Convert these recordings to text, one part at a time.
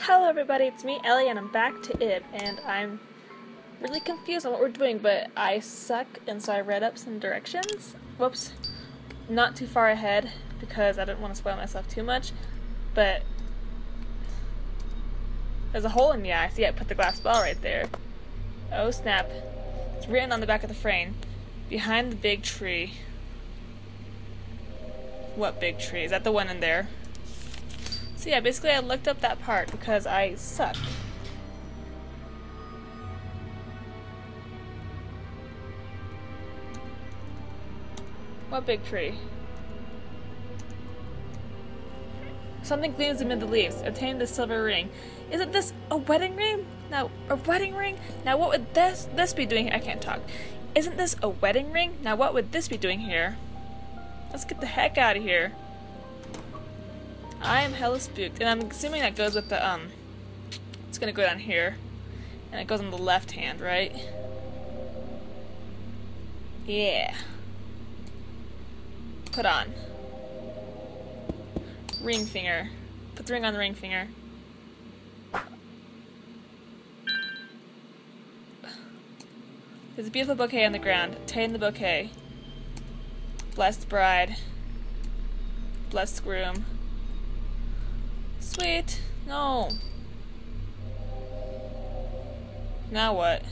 Hello everybody, it's me Ellie and I'm back to Ib and I'm really confused on what we're doing but I suck and so I read up some directions. Whoops. Not too far ahead because I didn't want to spoil myself too much but there's a hole in the eye. See I put the glass ball right there. Oh snap. It's written on the back of the frame. Behind the big tree. What big tree? Is that the one in there? So yeah, basically I looked up that part because I suck. What big tree? Something gleams amid the leaves. Obtain the silver ring. Isn't this a wedding ring? Now, a wedding ring? Now what would this this be doing here? I can't talk. Isn't this a wedding ring? Now what would this be doing here? Let's get the heck out of here. I am hella spooked. And I'm assuming that goes with the, um, it's gonna go down here. And it goes on the left hand, right? Yeah. Put on. Ring finger. Put the ring on the ring finger. There's a beautiful bouquet on the ground. Obtain the bouquet. Blessed bride. Blessed groom. Sweet. No. Now what?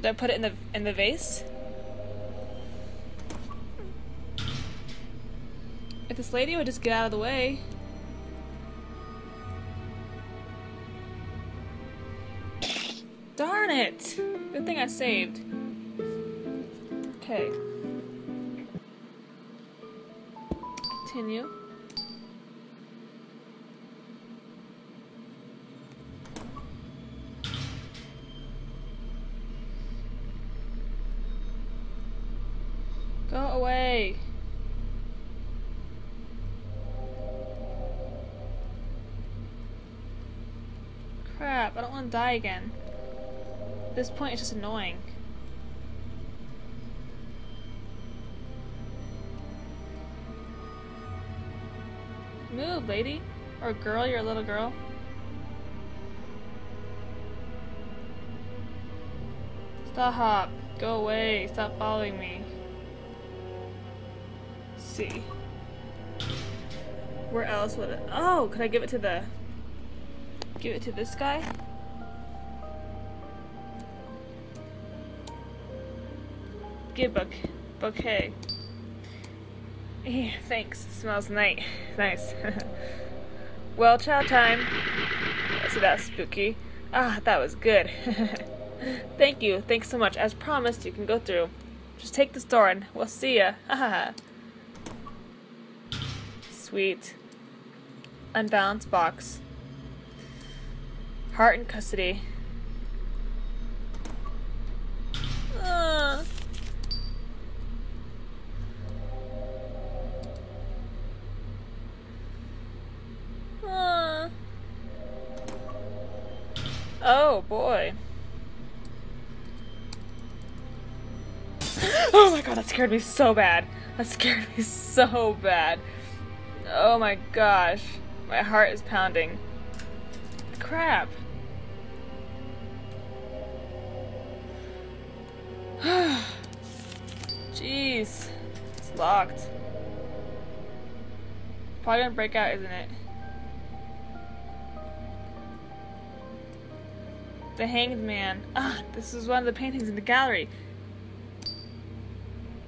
Do I put it in the in the vase? If this lady would just get out of the way. Darn it! Good thing I saved. Okay. Continue. Go away. Crap, I don't want to die again. At this point, it's just annoying. Move, lady. Or girl, you're a little girl. Stop. Go away. Stop following me. Let's see. Where else would it? Oh, could I give it to the... Give it to this guy? Give book. Bouquet. Thanks. It smells nice. Nice. well, chow time. That's spooky. Ah, that was good. Thank you. Thanks so much. As promised, you can go through. Just take this door and we'll see ya. Sweet. Unbalanced box. Heart in custody. Uh. Uh. Oh boy. oh my god, that scared me so bad. That scared me so bad. Oh my gosh. My heart is pounding. Crap. Jeez. It's locked. Probably gonna break out, isn't it? The Hanged Man. Ah, this is one of the paintings in the gallery.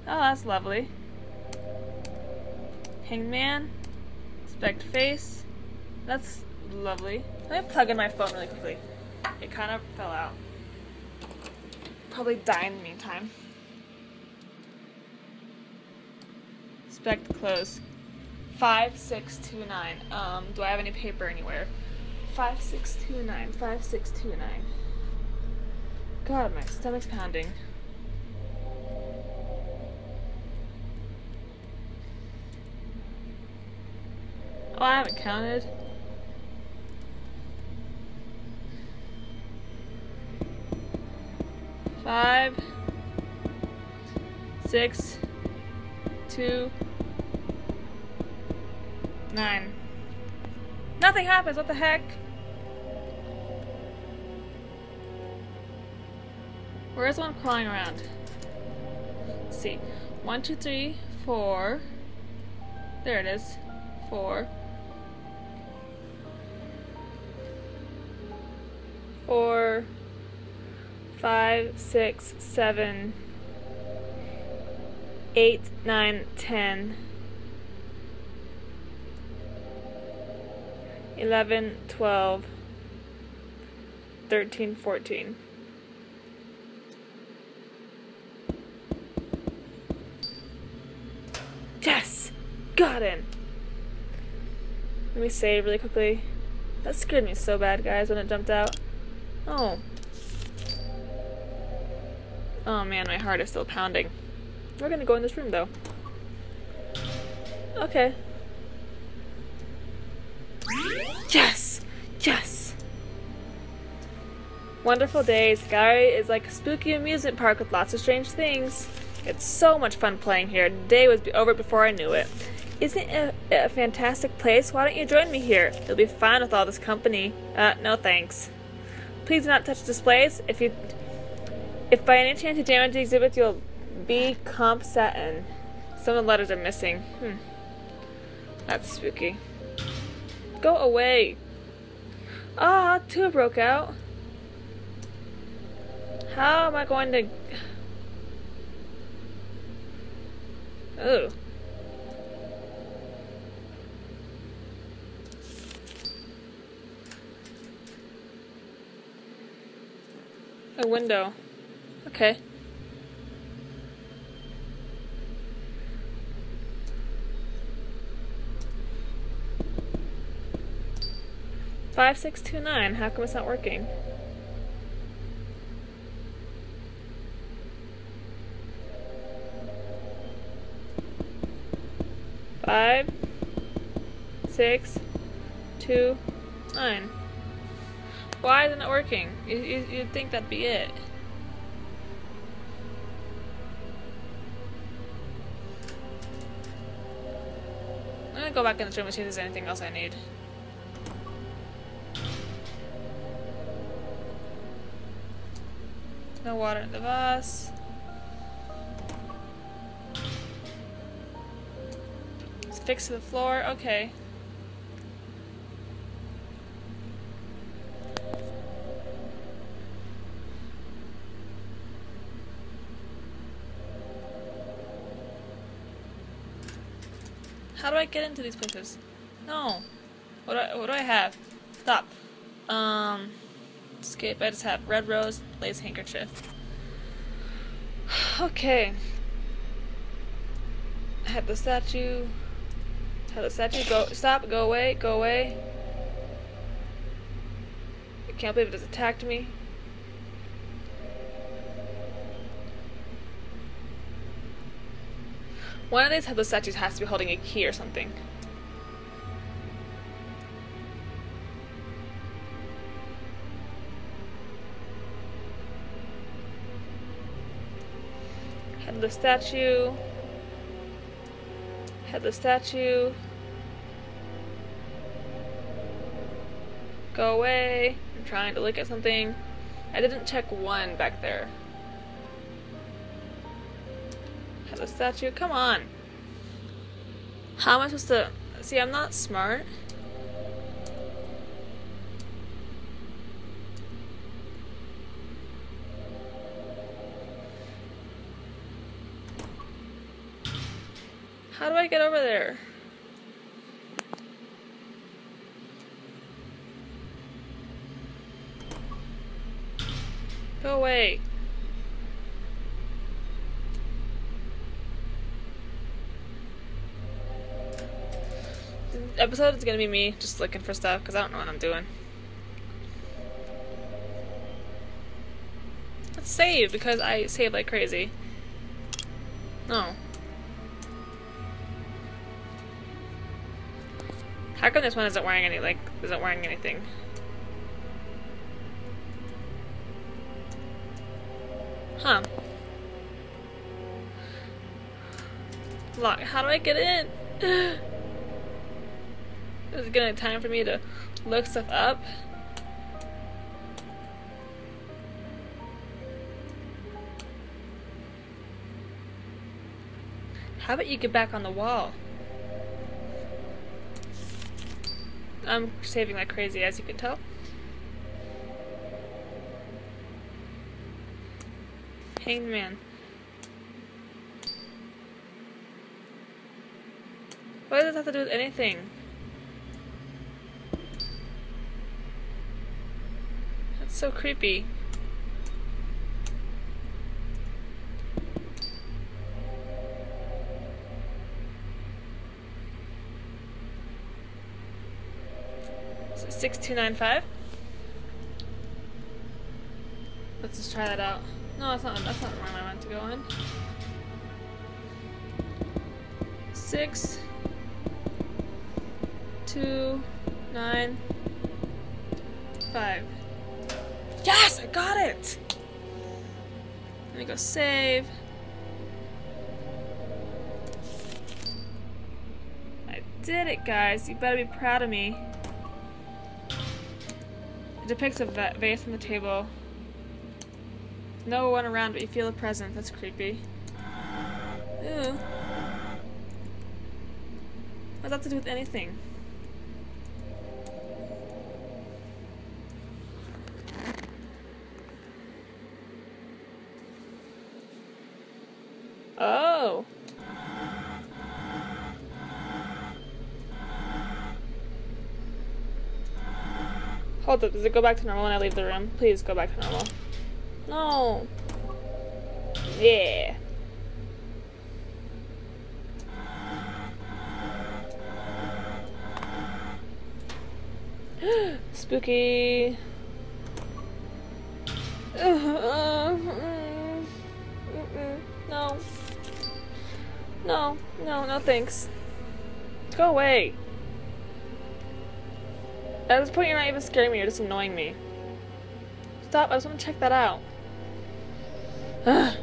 Oh, that's lovely. Hanged Man. Spect face. That's lovely. Let me plug in my phone really quickly. It kind of fell out. Probably die in the meantime. Spect close. 5629. Um, do I have any paper anywhere? 5629. 5629. God, my stomach's pounding. Oh, I haven't counted. Five, six, two, nine. Nothing happens, what the heck? Where is one crawling around? Let's see. One, two, three, four. There it is. Four. Four, five, six, seven, eight, nine, ten, eleven, twelve, thirteen, fourteen. Yes! Got him! Let me save really quickly. That scared me so bad, guys, when it jumped out. Oh. Oh man, my heart is still pounding. We're gonna go in this room, though. Okay. Yes! Yes! Wonderful days. Gallery is like a spooky amusement park with lots of strange things. It's so much fun playing here. The day was over before I knew it. Isn't it a, a fantastic place? Why don't you join me here? You'll be fine with all this company. Uh, no thanks. Please do not touch displays. If you, if by any chance you damage the exhibit, you'll be comp satin. Some of the letters are missing. Hmm. That's spooky. Go away. Ah, two broke out. How am I going to... Ooh. A window. Okay. Five six two nine. How come it's not working? Five six two nine. Why isn't it working? You, you, you'd think that'd be it. Go back in the room and see if there's anything else I need. No water in the vase. Fixed to the floor. Okay. Get into these places? No. What do I, what do I have? Stop. Um, escape. I just have red rose, lace handkerchief. Okay. I have the statue. Have the statue go. Stop. Go away. Go away. I can't believe it just attacked me. One of these headless statues has to be holding a key or something. Headless statue. Headless statue. Go away. I'm trying to look at something. I didn't check one back there. Headless statue. Come on. How am I supposed to... See, I'm not smart. How do I get over there? Go away. Episode is gonna be me just looking for stuff because I don't know what I'm doing. Let's save because I save like crazy. No. How come this one isn't wearing any like isn't wearing anything? Huh. Lock. How do I get in? This is gonna time for me to look stuff up. How about you get back on the wall? I'm saving like crazy, as you can tell. Hanged man. What does this have to do with anything? That's so creepy. Six two nine five. Let's just try that out. No, that's not. That's not the room I meant to go in. Six two nine five. Me go save. I did it, guys. You better be proud of me. It depicts a vase on the table. No one around, but you feel a presence. That's creepy. Ew. What's that to do with anything? Does it go back to normal when I leave the room? Please go back to normal. No. Yeah. Spooky. no. No, no, no thanks. Go away. At this point, you're not even scaring me, you're just annoying me. Stop, I just want to check that out.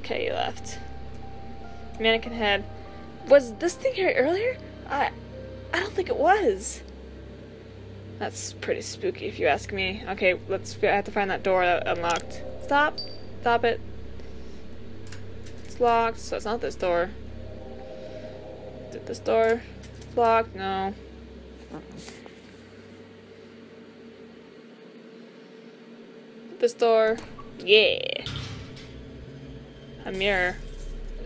okay, you left. Mannequin head. Was this thing here earlier? I... I don't think it was. That's pretty spooky if you ask me. Okay, let's... I have to find that door that unlocked. Stop. Stop it It's locked, so it's not this door. Is it this door? Locked? No. This door? Yeah. A mirror.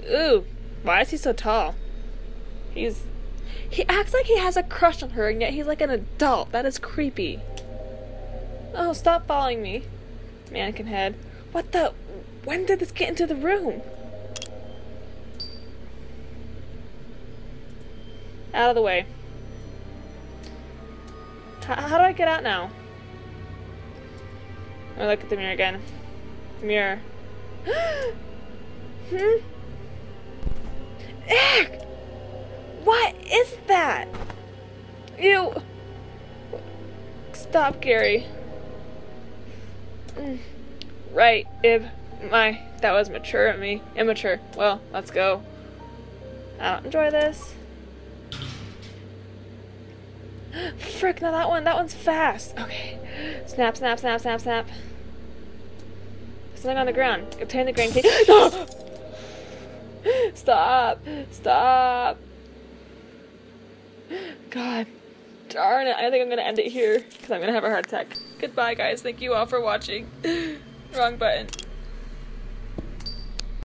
Ooh, why is he so tall? He's... He acts like he has a crush on her, and yet he's like an adult. That is creepy. Oh, stop following me. Mannequin head. What the... When did this get into the room? Out of the way. H how do I get out now? I look at the mirror again. Mirror. hmm? Eck! What is that? You. Stop, Garry. Mm. Right, Ib. My, that was mature of me. Immature. Well, let's go. I don't enjoy this. Frick, now that one, that one's fast. Okay. Snap, snap, snap, snap, snap. Something on the ground. Obtain the grain key. No! Stop! Stop! God darn it. I think I'm gonna end it here because I'm gonna have a heart attack. Goodbye, guys. Thank you all for watching. Wrong button.